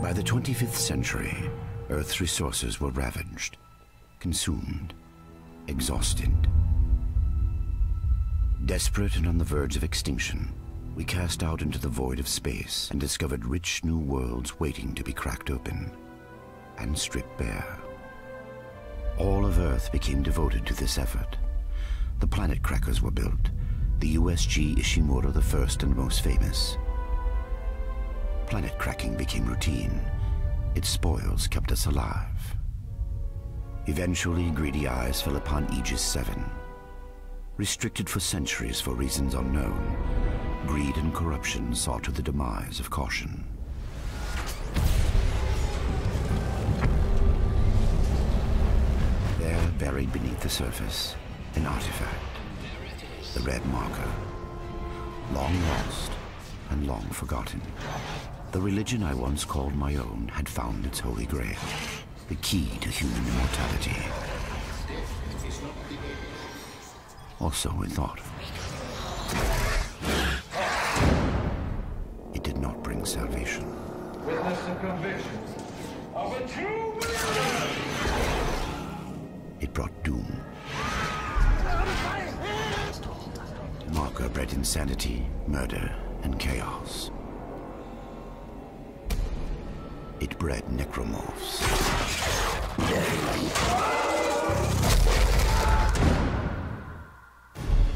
By the 25th century, Earth's resources were ravaged, consumed, exhausted. Desperate and on the verge of extinction, we cast out into the void of space and discovered rich new worlds waiting to be cracked open and stripped bare. All of Earth became devoted to this effort. The planet crackers were built, the USG Ishimura the first and most famous. Planet cracking became routine. Its spoils kept us alive. Eventually, greedy eyes fell upon Aegis 7. Restricted for centuries for reasons unknown, greed and corruption saw to the demise of caution. There, buried beneath the surface, an artifact. The Red Marker. Long lost and long forgotten. The religion I once called my own had found its holy grail. The key to human immortality. Also in thought. It did not bring salvation. Witness and conviction of a true It brought doom. Marker bred insanity, murder, and chaos. It bred necromorphs.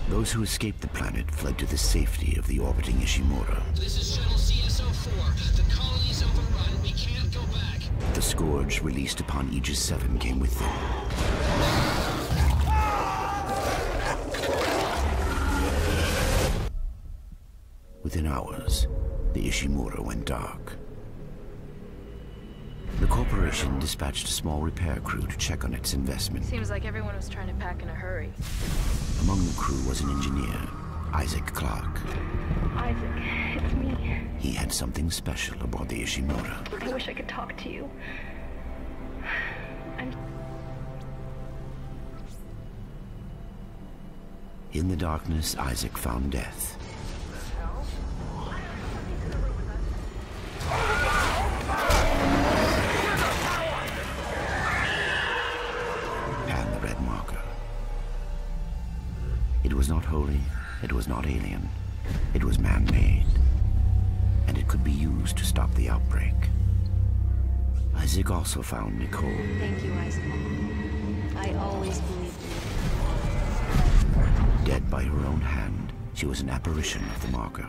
Those who escaped the planet fled to the safety of the orbiting Ishimura. This is Shuttle CSO-4. The colony's overrun. We can't go back. The scourge released upon Aegis 7 came with them. Within hours, the Ishimura went dark. The dispatched a small repair crew to check on its investment. Seems like everyone was trying to pack in a hurry. Among the crew was an engineer, Isaac Clark. Isaac, it's me. He had something special aboard the Ishimura. I wish I could talk to you. I'm In the darkness, Isaac found death. Not alien, it was man-made. And it could be used to stop the outbreak. Isaac also found Nicole. Thank you, Isaac. I always believed in you. Dead by her own hand, she was an apparition of the marker.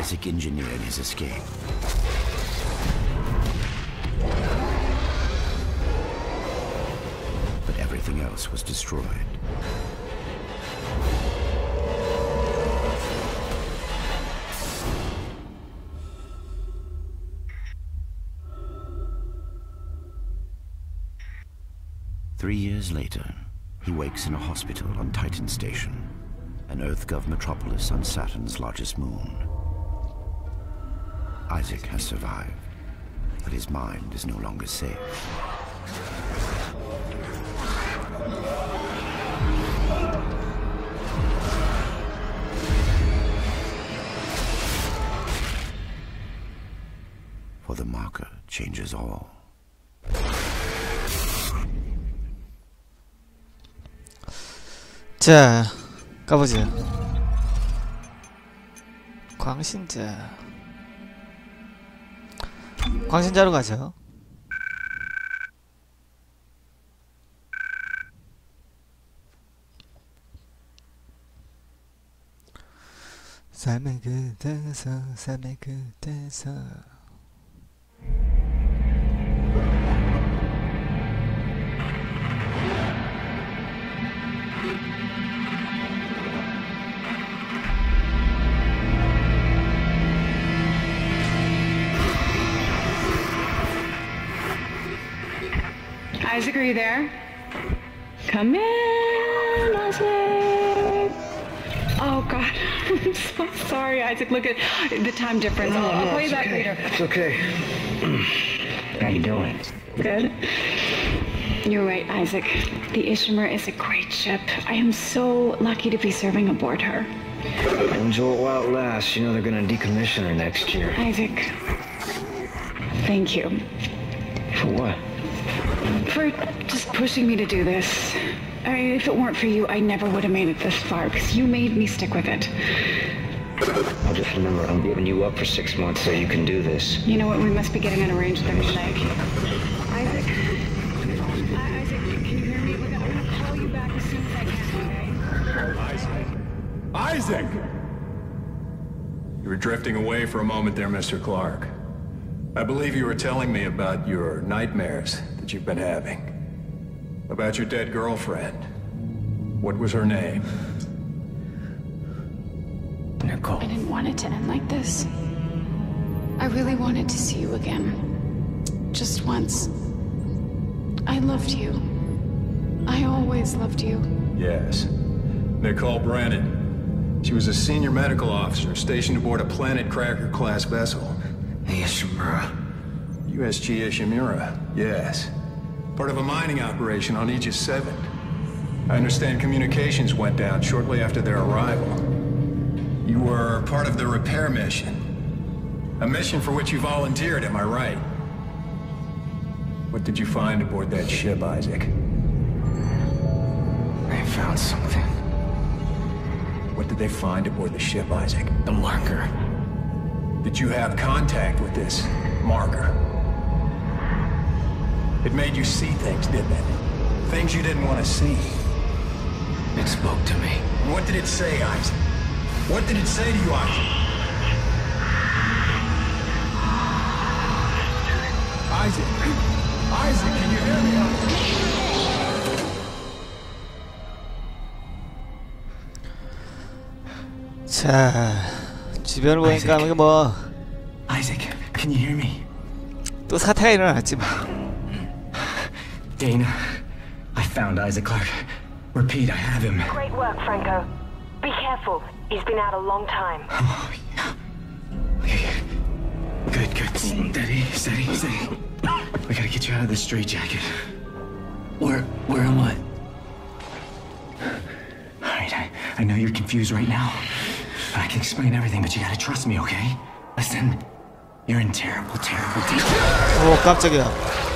Isaac engineered his escape. But everything else was destroyed. Three years later, he wakes in a hospital on Titan Station, an Earth-gov metropolis on Saturn's largest moon. Isaac has survived, but his mind is no longer safe. For the marker changes all. 자, 가보죠. 광신자. 광신자로 가죠. 삶의 끝에서 삶의 끝에서 you there? Come in, Isaac. Oh God, I'm so sorry, Isaac. Look at the time difference. I'll, I'll call you back later. It's okay. How you doing? Good. You're right, Isaac. The Ishimura is a great ship. I am so lucky to be serving aboard her. Enjoy it while it lasts. You know they're gonna decommission her next year. Isaac, Thank you For what? For just pushing me to do this. I mean, if it weren't for you, I never would have made it this far because you made me stick with it. I'll just remember I'm giving you up for six months so you can do this. You know what? We must be getting an arranged third leg. Isaac. Isaac, can you hear me? Look, I'm gonna call you back as soon as I can, okay? Isaac! You were drifting away for a moment there, Mr. Clark. I believe you were telling me about your nightmares that you've been having. About your dead girlfriend. What was her name? Nicole. I didn't want it to end like this. I really wanted to see you again. Just once. I loved you. I always loved you. Yes. Nicole Brennan. She was a senior medical officer stationed aboard a Planet Cracker class vessel. Hey, Ishimura. USG Ishimura, yes. Part of a mining operation on Aegis 7. I understand communications went down shortly after their arrival. You were part of the repair mission. A mission for which you volunteered, am I right? What did you find aboard that ship, Isaac? I found something. What did they find aboard the ship, Isaac? The marker. Did you have contact with this marker? It made you see things, didn't it? Things you didn't want to see. It spoke to me. What did it say, Isaac? What did it say to you, Isaac? Isaac! Isaac, can you hear me? Isaac? 자 주변을 보니까 이게 뭐 또 Isaac, can you hear me? 사태가 일어났지 뭐. Dana, I found Isaac Clark. Repeat, I have him. Great work, Franco. Be careful. He's been out a long time. Good, good. Steady, steady, steady. We gotta get you out of this straitjacket. Where, where am I? Alright, I, I know you're confused right now. I can explain everything, but you gotta trust me, okay? Listen, you're in terrible, terrible danger. 오 깜짝이야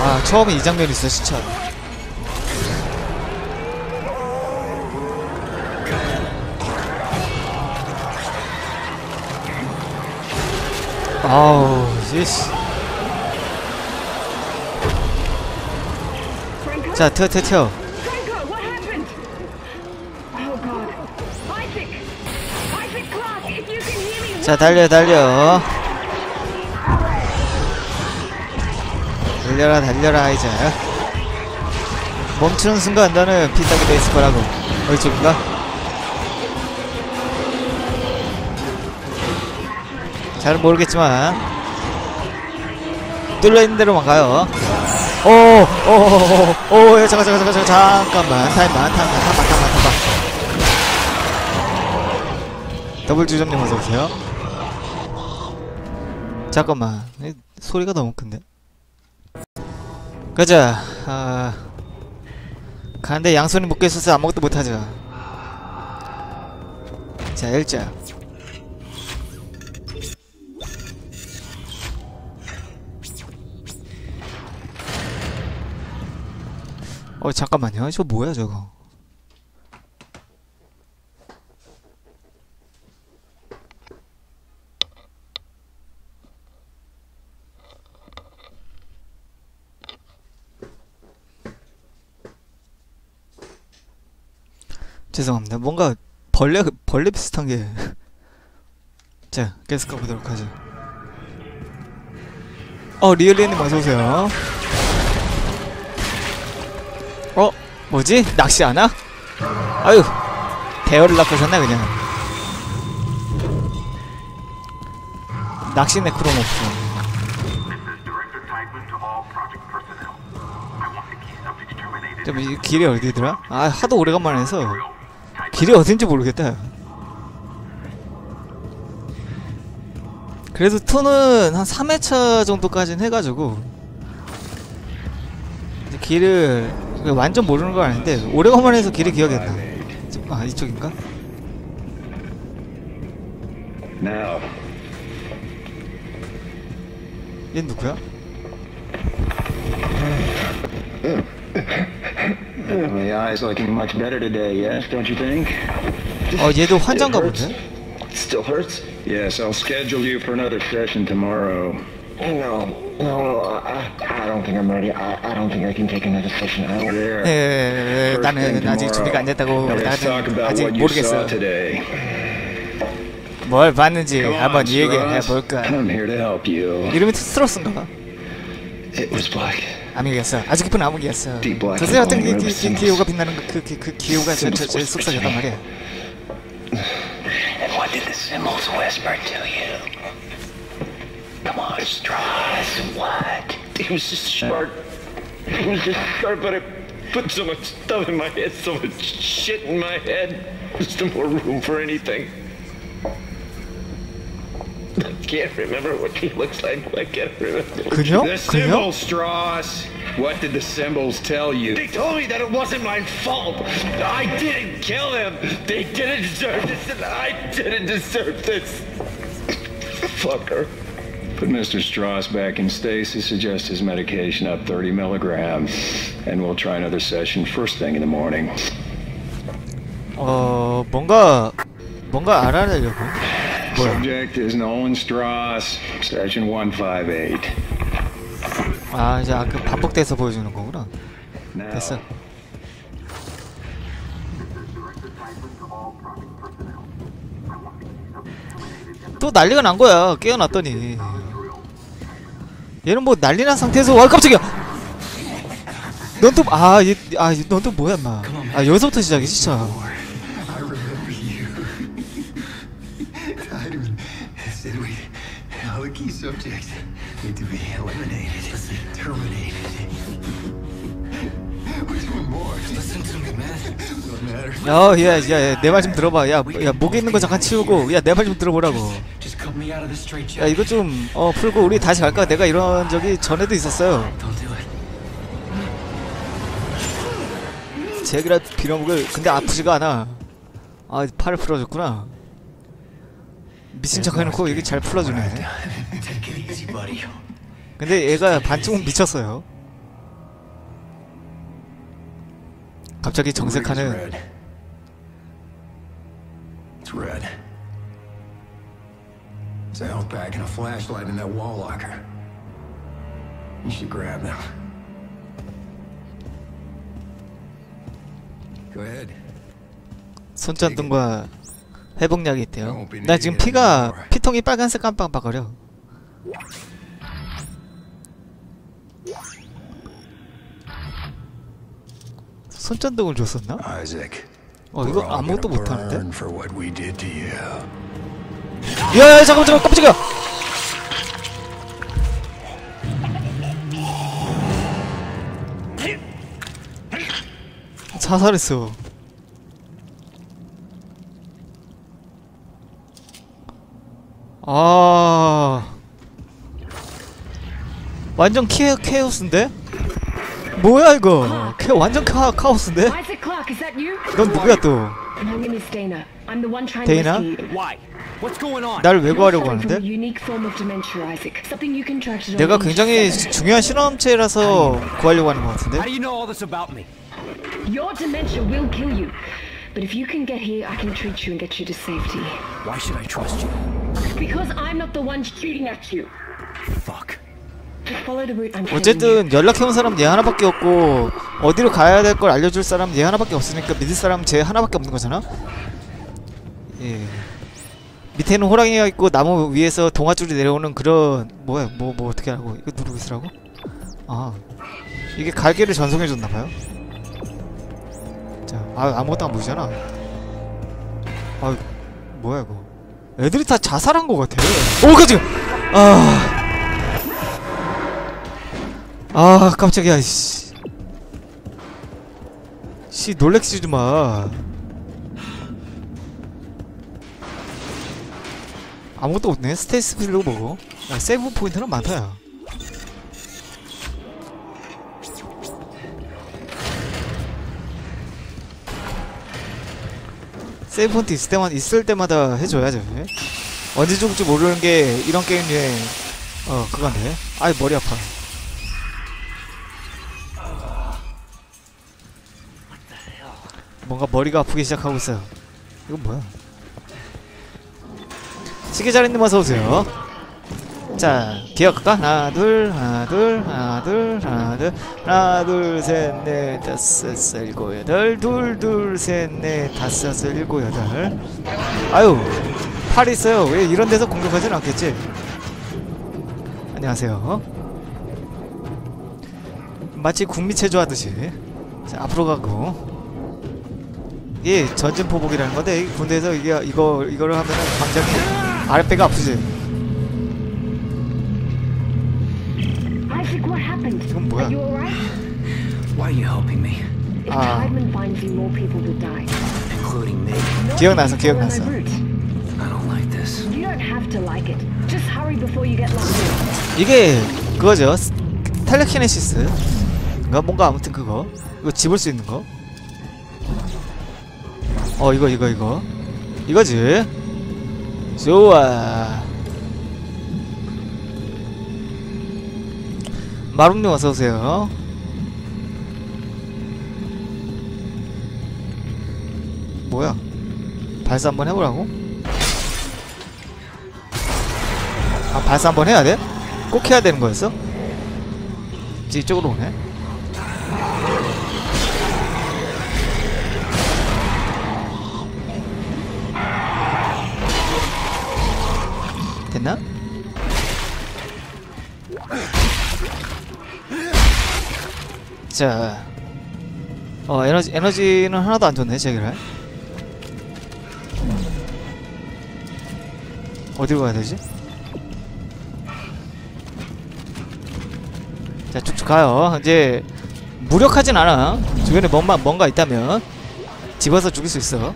아 처음에 이 장면 있어 진짜 아우 씨. 자 튀어 튀어 튀어? Oh 자 달려 달려 달려라 달려라 아이자 멈추는 순간 너는 피떡이 돼 있을 거라고. 어디 쪽인가? 잘은 모르겠지만. 뚫려있는 대로만 가요. 오오오오오 잠깐 잠깐 잠깐 잠깐만. 타임만 타임만 타임만 타임만 타임만 더블 주점님 어서오세요. 잠깐만. 이 소리가 너무 큰데 가자. 아 가는데 양손이 묶여있어서 아무것도 못하죠. 자 일자. 어 잠깐만요. 저 뭐야 저거 죄송합니다. 뭔가 벌레 벌레 비슷한 게. 자, 계속 가보도록 하죠. 어, 리얼리님 어서 오세요. 어, 뭐지? 낚시 안 와? 아유, 대여를 낚으셨네 그냥. 낚시 네크로모프. 길이 어디더라? 아, 하도 오래간만에 해서. 길이 어딘지 모르겠다. 그래도 2는 한 3회차 정도까지는 해가지고 길을 완전 모르는 건 아닌데 오래간만에 해서 길이 기억이 안 나. 좀- 아 이쪽인가? 얘 누구야? The eye's looking much better today, yes, don't you think? 어 얘도 환장가 본데? Still hurts? Yes, I'll schedule you for another session tomorrow. No, no, I, I don't think I'm ready. I, I don't think I can take another session. I don't. There. 예, First thing 나는 아직 tomorrow. 준비가 안 됐다고 Now let's talk 나는 about 아직 what you 모르겠어 saw today. 뭘 봤는지 Come on, 한번 얘기해 Strauss. 볼까 I'm here to help you. 이름이 스트로스인가? It was black. 암흑이었어 아주 깊은 암흑이었어 Deep black 저새 어떤 기, and 기, symbols. 기, 기호가 빛나는 그, 그, 그 기호가 제, 제, 제 속삭였단 말이야 And what did the symbols whisper to you? Come on, Strauss. What? It was just short. It was just short, but it put so much stuff in my head, so much shit in my head. There's no more room for anything. I can't remember what he looks like. I can't remember. 그녀? The 그녀? symbols, Strauss. What did the symbols tell you? They told me that it wasn't my fault. I didn't kill him. They didn't deserve this, and I didn't deserve this. Fucker. Put Mr. Strauss back in stasis, adjust his medication up 30 milligrams, and we'll try another session first thing in the morning. 어 뭔가 뭔가 알아내려고 뭐야 Subject is Nolan Strauss, session 158. 아 이제 아까 반복돼서 보여주는 거구나. 됐어. 또 난리가 난 거야. 깨어났더니. 얘는 뭐 난리 난 상태에서 와 깜짝이야. 넌 또 아얘아넌 또 뭐야 인마 아 여기서부터 시작이 진짜 need to be eliminated, terminated. Which one more? Listen to me, man. What matters? 야야 야 내 말 좀 들어봐 야, 야 목에 있는 거 잠깐 치우고 야 내 말 좀 들어보라고 야 이거 좀 어 풀고 우리 다시 갈까 내가 이런 적이 전에도 있었어요. 제기라 빌어먹을 근데 아프지가 않아 아 팔을 풀어줬구나 미친 척 해놓고 이게 잘 풀어주네 Buddy. 근데 얘가 반쯤은 미쳤어요 갑자기 정색하는. It's red. It's a health pack and a flashlight in that wall locker. You should grab them. Go ahead. 손전등과 회복약이 있대요 나 지금 피가 피통이 빨간색 깜빡거려 손전등을 줬었나? 어 이거 아무것도 못하는데? 야야 잠깐만 잠깐만 깜짝이야 자살했어 아 완전 케, 케오스인데? 뭐야 이거 케 완전 카, 카오스인데? 넌 누구야 또 on? 날왜 구하려고 하는데? 내가 굉장히. 중요한 실험체라서 구하려고 하는 것 같은데? do you know all this about me? Your dementia will kill you. But if you can get here, I can treat you and get you to safety. Why should I trust you? Because I'm not the one shooting at you. Fuck. 어쨌든 연락해온 사람 얘 하나밖에 없고 어디로 가야 될 걸 알려줄 사람 얘 하나밖에 없으니까 믿을 사람 쟤 하나밖에 없는 거잖아? 예. 밑에는 호랑이가 있고 나무 위에서 동아줄이 내려오는 그런 뭐야 뭐뭐 어떻게 하고? 이거 누르고 있으라고? 아. 이게 갈개를 전송해줬나봐요? 자 아, 아무것도 안 보이잖아. 아 뭐야 이거. 애들이 다 자살한 것 같아. 오 깜짝이야. 아 아 깜짝이야 씨. 씨 놀래키지 마. 아무것도 없네. stasis 필로 먹어. 야 save point는 많다 야. 세이브 포인트 있을 때만 있을 때마다 해줘야죠 예? 언제 죽을지 모르는 게 이런 게임에 어 그건데. 아이 머리 아파 뭔가 머리가 아프기 시작하고 있어요. 이건 뭐야? 시계자리님 어서오세요. 자 기억할까? 하나 둘 하나 둘 하나 둘 하나 둘 하나 둘셋넷 다섯 일곱 여덟 둘둘셋넷 다섯 일곱 여덟. 아유 팔 있어요. 왜 이런 데서 공격하진 않겠지? 안녕하세요. 마치 국미체조 하듯이. 자, 앞으로 가고 이게 전진 포복이라는 건데 이 군대에서 이게 이거 이거를 하면은 굉장히 아랫배가 아프지? 이건 뭐야? Ah. Me. 기억나서 Follow my 기억났어 route. I don't like this. You don't have to like it. Just hurry before you get lost. 이게 그거죠 스- 텔레키네시스 가 뭔가 아무튼 그거 이거 집을 수 있는 거 어 이거 이거 이거 이거지 좋아 마rum님 어서오세요 뭐야 발사 한번 해보라고? 아 발사 한번 해야 돼? 꼭 해야 되는 거였어? 이쪽으로 오네 자, 어 에너지 에너지는 하나도 안 좋네 제기를. 어디로 가야 되지? 자 쭉쭉 가요. 이제 무력하진 않아. 주변에 뭔가 뭔가 있다면 집어서 죽일 수 있어.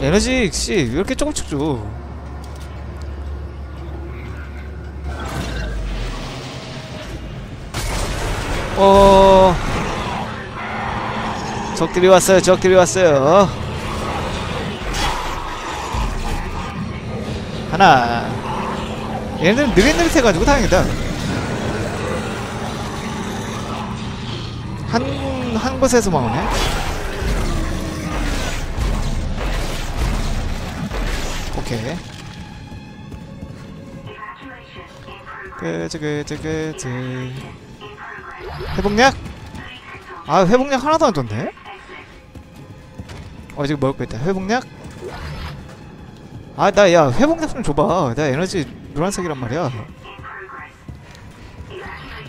에너지 씨 왜 이렇게 조금씩 줘? 어 적들이 왔어요. 적들이 왔어요. 하나. 얘네들은 느릿느릿해가지고 다행이다. 한, 한 곳에서만 오네. 오케이. 그치, 그치, 그치. 회복약? 아, 회복약 하나도 안 줬네? 어, 지금 먹을 거 있다. 회복약? 아, 나, 야, 회복약 좀 줘봐. 나 에너지 노란색이란 말이야.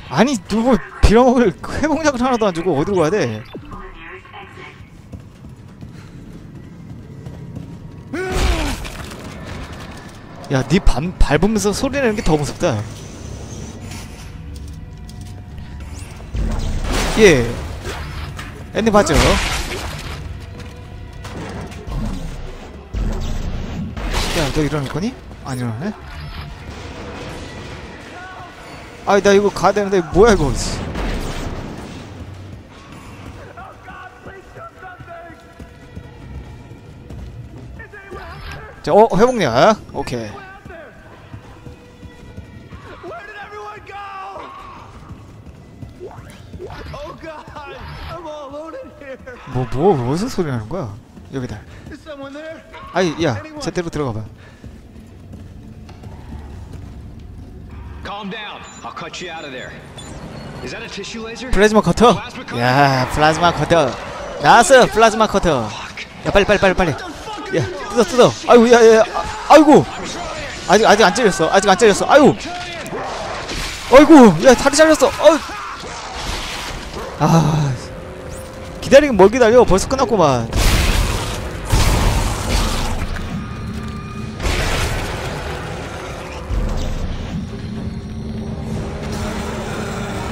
아니, 누구 빌어먹을 회복약을 하나도 안 주고 어디로 가야 돼? 야, 니 반, 밟으면서 소리 내는 게 더 무섭다. 예. 엔딩 봤죠? 야, 너 일어날 거니? 안 일어나네? 아이, 나 이거 가야 되는데, 뭐야, 이거. 씨. 자, 어, 회복약. 오케이. 뭐, 뭐, 무슨 소리 나는 거야? 여기다. 아이, 야, 제대로 들어가봐. Calm down. I'll cut you out of there. Is that a tissue laser? 플라즈마 커터. 야, 플라즈마 커터. 나왔어, 플라즈마 커터. 야, 빨리, 빨리, 빨리, 빨리. 야, 뜯어, 뜯어. 아이고, 야, 야, 야. 아, 아이고. 아직, 아직 안 찔렸어. 아직 안 찔렸어. 아이고. 아이고, 야, 다리 잘렸어. 어이. 아, 기다리긴 뭘 기다려. 벌써 끝났구만.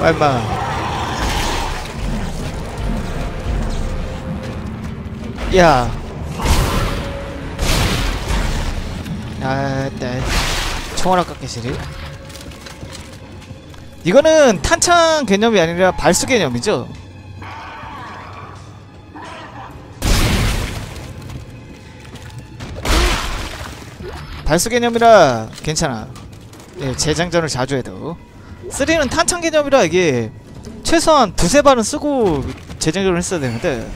빨마. 야. 아, 네. 총알 아깝게 시리. 이거는 탄창 개념이 아니라 발수 개념이죠. 발수 개념이라 괜찮아 예 재장전을 자주 해도 3는 탄창 개념이라 이게 최소한 두세 발은 쓰고 재장전을 했어야 되는데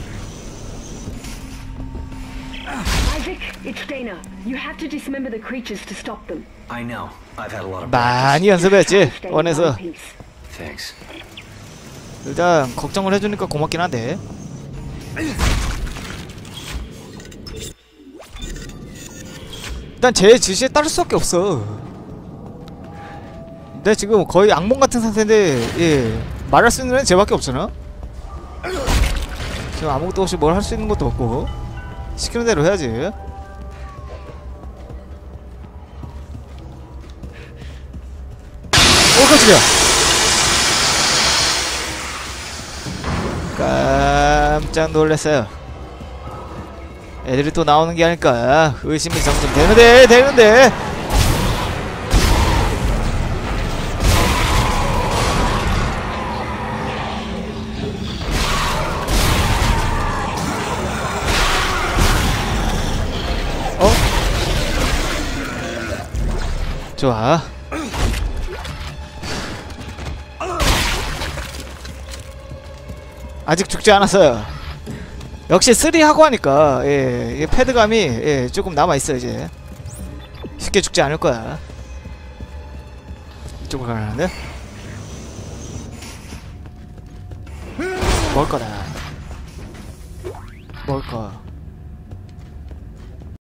많이 연습했지 원에서. 일단 걱정을 해주니까 고맙긴 한데 일단 제 지시에 따를 수밖에 없어. 근데 지금 거의 악몽 같은 상태인데 예. 말할 수 있는 애는 쟤밖에 없잖아. 지금 아무것도 없이 뭘 할 수 있는 것도 없고 시키는 대로 해야지. 어 깜짝이야. 깜짝 놀랐어요. 애들이 또 나오는 게 아닐까 의심이 점점 되는데 되는데 어? 좋아 아직 죽지 않았어요. 역시 3 하고 하니까 예, 이 패드감이 예, 조금 남아 있어 이제. 쉽게 죽지 않을 거야. 이쪽으로 가는데? 먹을 거다. 먹을 거.